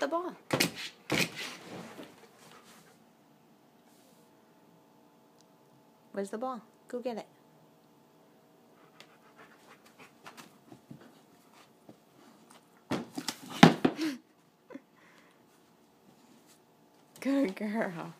the ball. Where's the ball? Go get it. Good girl.